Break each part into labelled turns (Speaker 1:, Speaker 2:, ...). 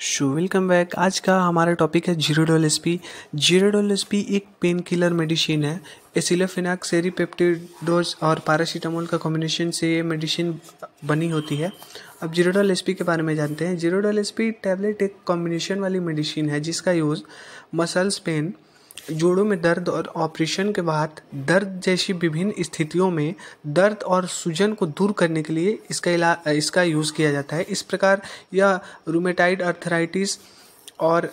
Speaker 1: Show welcome back आज का हमारा टॉपिक है Zerodol S P Zerodol S P एक पेन किलर मेडिसिन है। एसिलोफिनाक सेरीपेप्टिडोज और पैरासीटामोल का कॉम्बिनेशन से ये मेडिसिन बनी होती है। अब जीरोडोल एस पी के बारे में जानते हैं। जीरोडोल एस पी टैबलेट एक कॉम्बिनेशन वाली मेडिसिन है जिसका यूज़ मसल्स पेन जोड़ों में दर्द और ऑपरेशन के बाद दर्द जैसी विभिन्न स्थितियों में दर्द और सूजन को दूर करने के लिए इसका इला, इसका यूज़ किया जाता है। इस प्रकार यह रूमेटाइड अर्थराइटिस और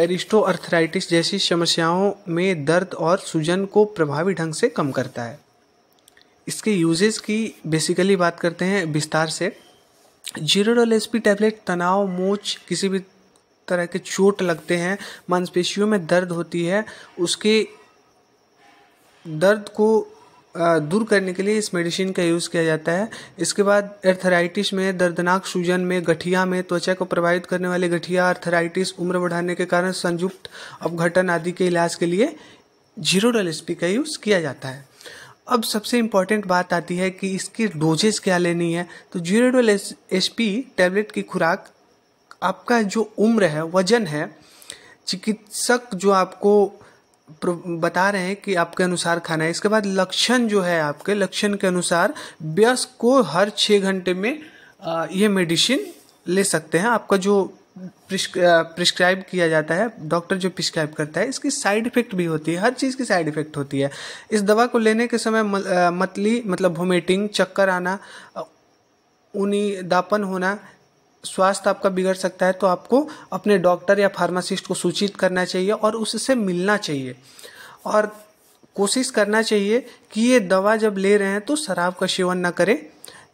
Speaker 1: एरिस्टो अर्थराइटिस जैसी समस्याओं में दर्द और सूजन को प्रभावी ढंग से कम करता है। इसके यूजेस की बेसिकली बात करते हैं विस्तार से। जीरोडोल एस पी टैबलेट तनाव, मोच, किसी भी तरह के चोट लगते हैं, मांसपेशियों में दर्द होती है, उसके दर्द को दूर करने के लिए इस मेडिसिन का यूज़ किया जाता है। इसके बाद एर्थराइटिस में, दर्दनाक सूजन में, गठिया में, त्वचा को प्रभावित करने वाले गठिया, अर्थराइटिस, उम्र बढ़ाने के कारण संयुक्त अपघटन आदि के इलाज के लिए ज़ीरो डल का यूज़ किया जाता है। अब सबसे इंपॉर्टेंट बात आती है कि इसकी डोजेस क्या लेनी है। तो ज़ीरो डल एस टैबलेट की खुराक आपका जो उम्र है, वज़न है, चिकित्सक जो आपको बता रहे हैं कि आपके अनुसार खाना है। इसके बाद लक्षण जो है आपके, लक्षण के अनुसार व्यस्क को हर छः घंटे में ये मेडिसिन ले सकते हैं। आपका जो प्रिस्क्राइब किया जाता है, डॉक्टर जो प्रिस्क्राइब करता है, इसकी साइड इफ़ेक्ट भी होती है, हर चीज़ की साइड इफ़ेक्ट होती है। इस दवा को लेने के समय मतली मतलब वोमिटिंग, चक्कर आना ऊनी दापन होना स्वास्थ्य आपका बिगड़ सकता है तो आपको अपने डॉक्टर या फार्मासिस्ट को सूचित करना चाहिए और उससे मिलना चाहिए। और कोशिश करना चाहिए कि ये दवा जब ले रहे हैं तो शराब का सेवन ना करें।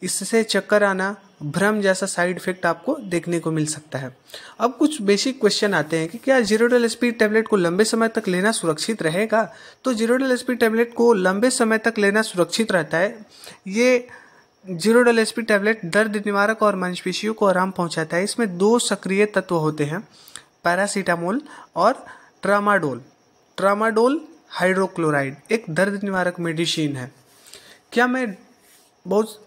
Speaker 1: इससे चक्कर आना, भ्रम जैसा साइड इफ़ेक्ट आपको देखने को मिल सकता है। अब कुछ बेसिक क्वेश्चन आते हैं कि क्या जीरोडल एसपी टैबलेट को लंबे समय तक लेना सुरक्षित रहेगा? तो जीरोडल एसपी टैबलेट को लंबे समय तक लेना सुरक्षित रहता है। ये जीरोडल एसपी टैबलेट दर्द, निवारक और मांसपेशियों को आराम पहुंचाता है। इसमें दो सक्रिय तत्व होते हैं, पैरासीटामोल और ट्रामाडोल। ट्रामाडोल हाइड्रोक्लोराइड, एक दर्द निवारक मेडिसिन है। क्या मैं बहुत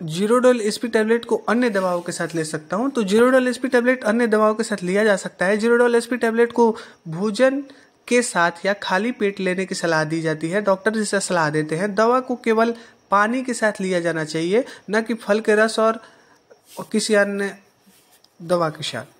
Speaker 1: जीरोडोल एसपी टैबलेट को अन्य दवाओं के साथ ले सकता हूँ? तो जीरोडोल एसपी टैबलेट अन्य दवाओं के साथ लिया जा सकता है। जीरोडोल एसपी टैबलेट को भोजन के साथ या खाली पेट लेने की सलाह दी जाती है। डॉक्टर जिसे सलाह देते हैं, दवा को केवल पानी के साथ लिया जाना चाहिए, न कि फल के रस और किसी अन्य दवा के साथ।